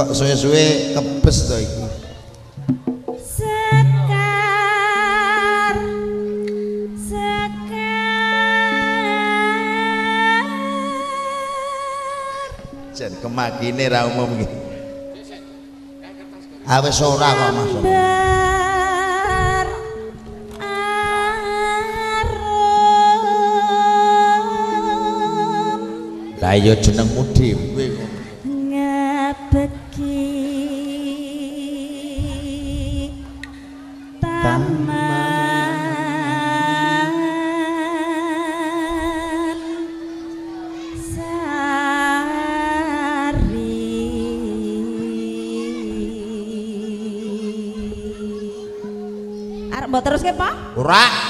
kok suwe-suwe kebes to iki? Sekar sekar. Jan kemakine ra umum iki. Ah wis ora kok Mas lah iya jenengmu dhewe ngabeki taman sari. Arep mbok teruske Pak? Ora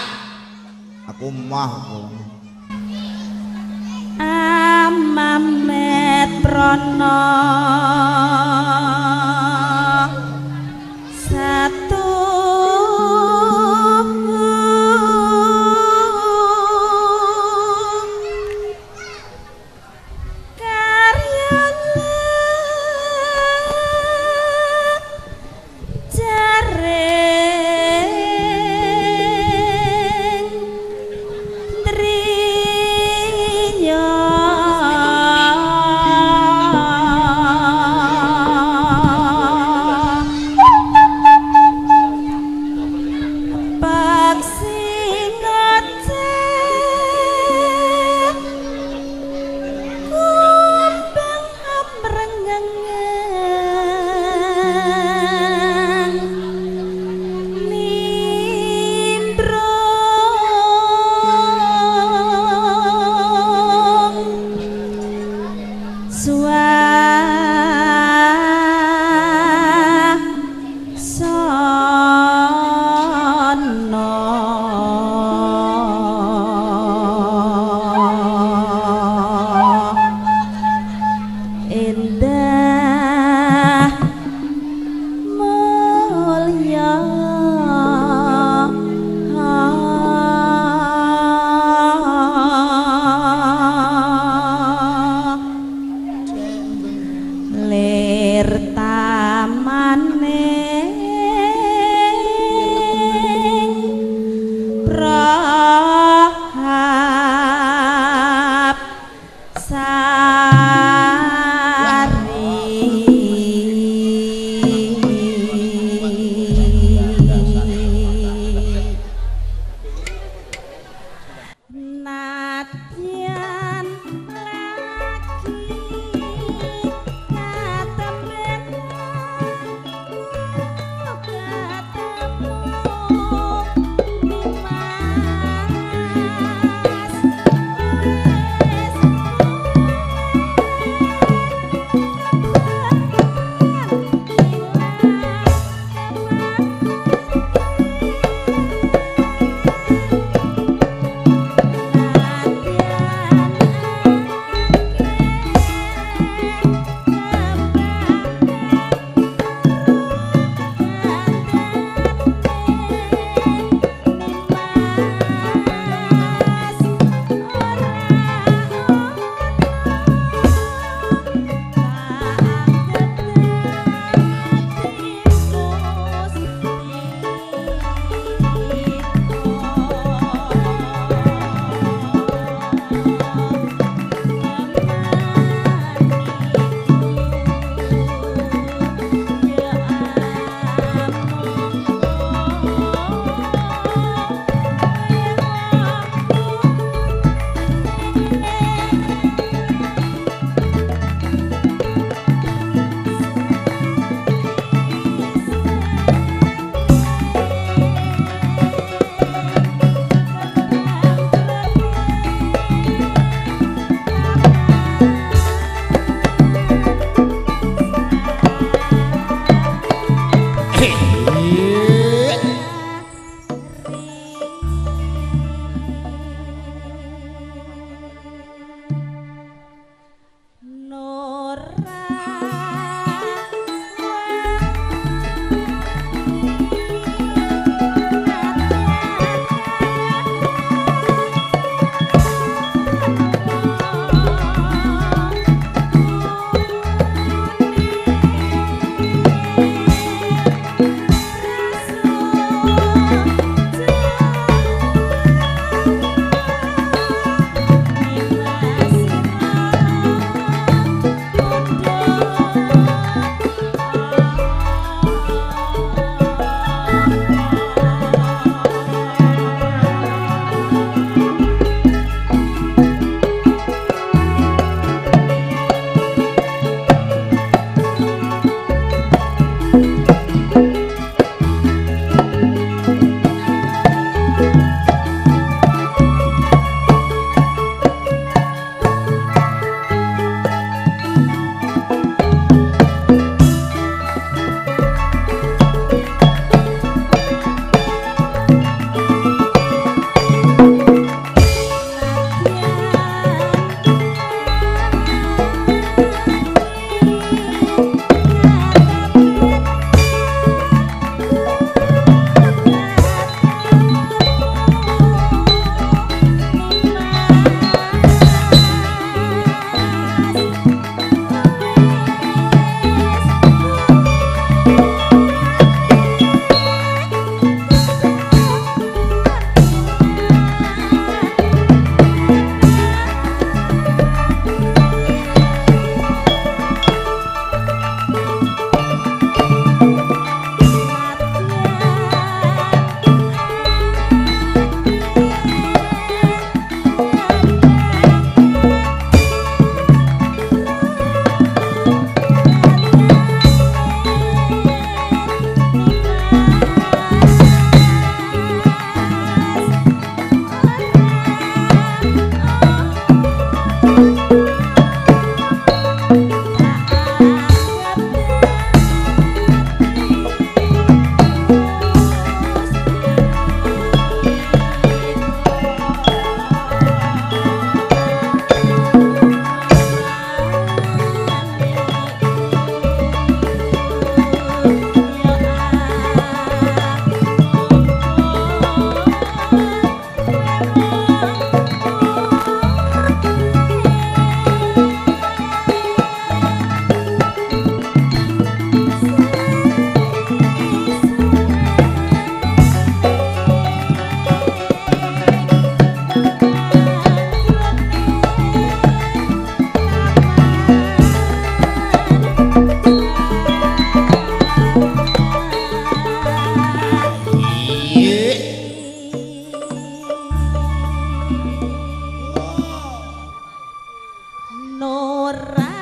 no raro.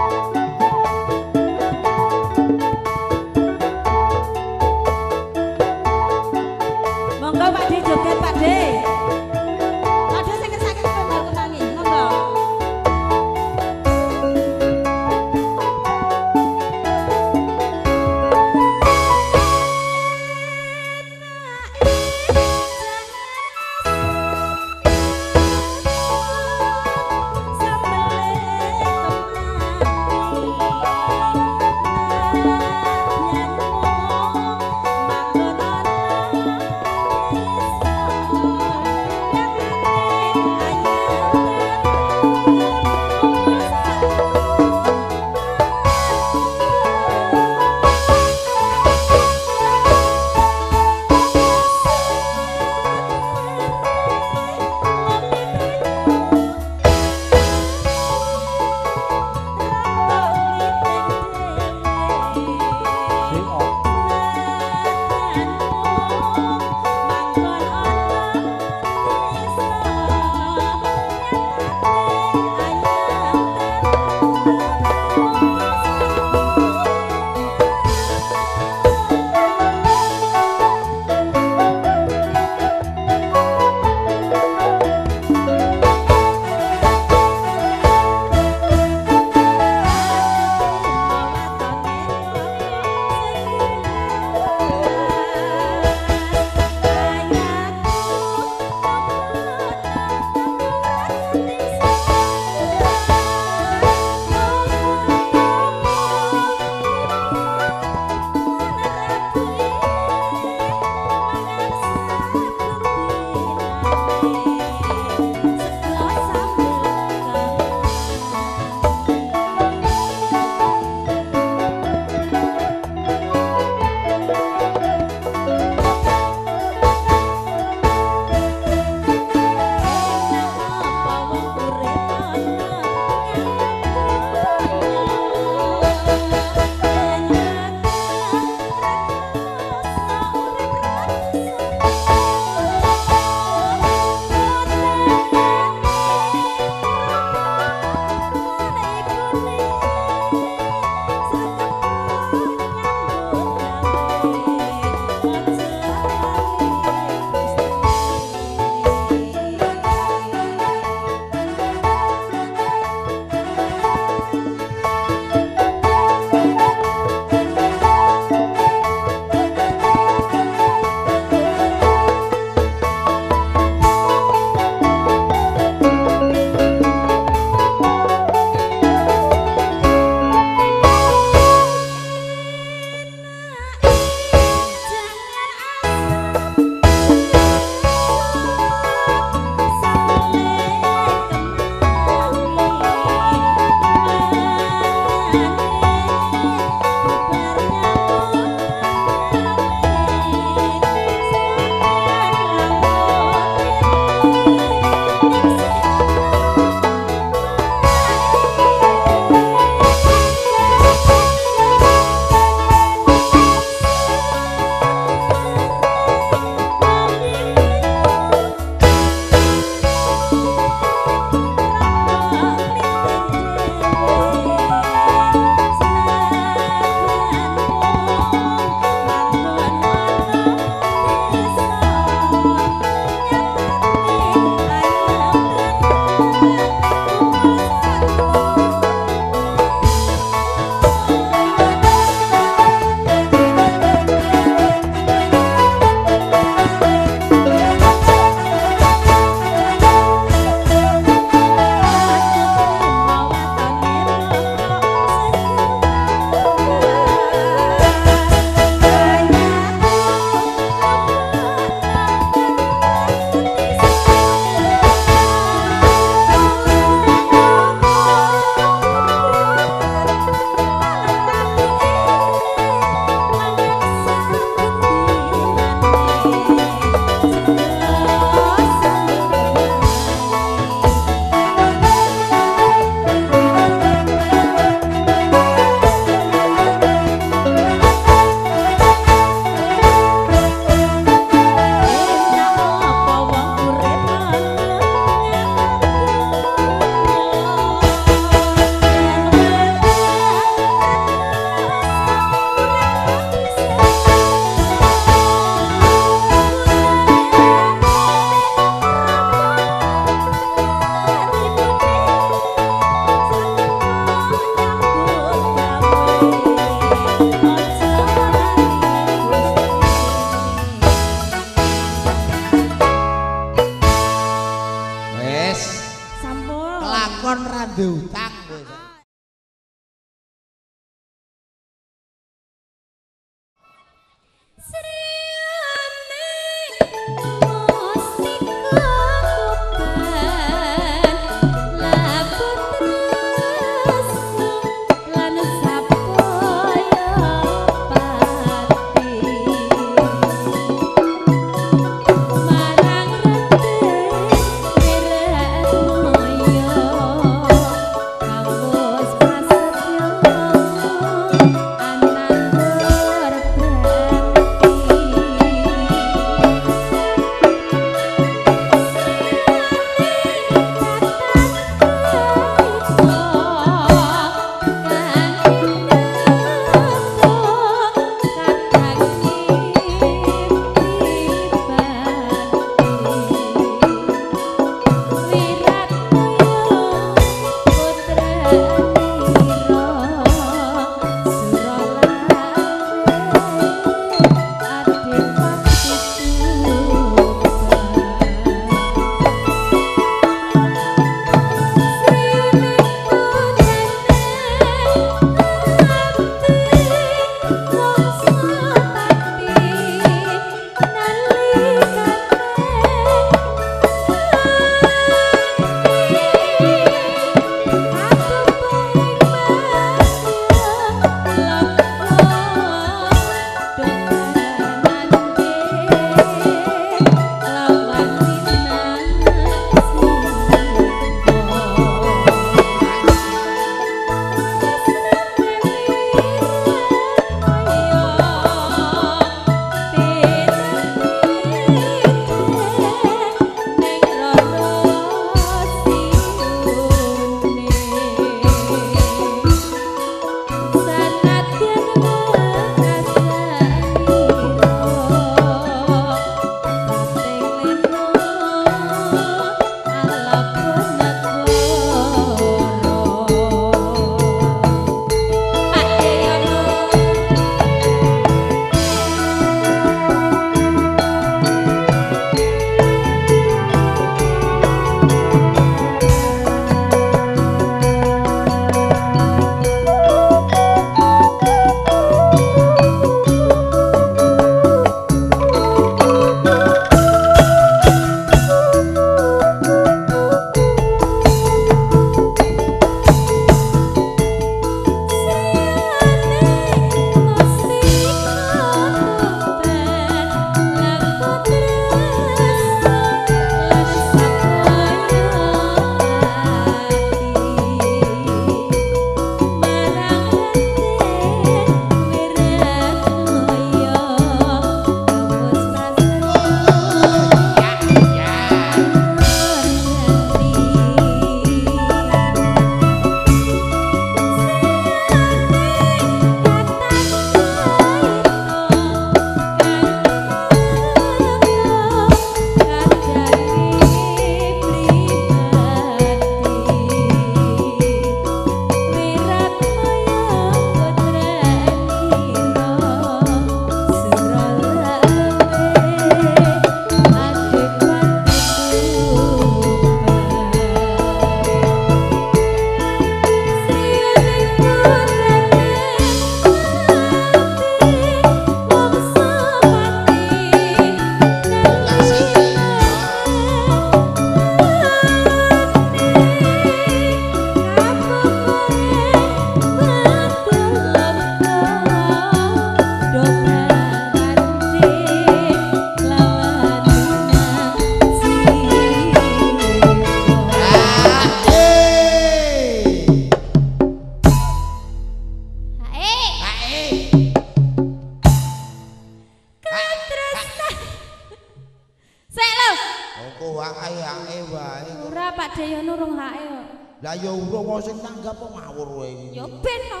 Tanggap kok ngawur kowe iki. Ya ben no.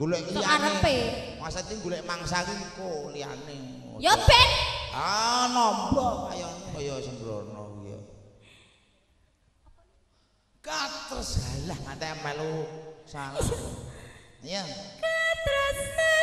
Golek liyane. arepe. Maksudnya golek mangsa ki kok liyane. Ya ben. Ah nombo kaya kaya sembrono kuwi. Katres halah nganti melu salah. Iya. Katresnane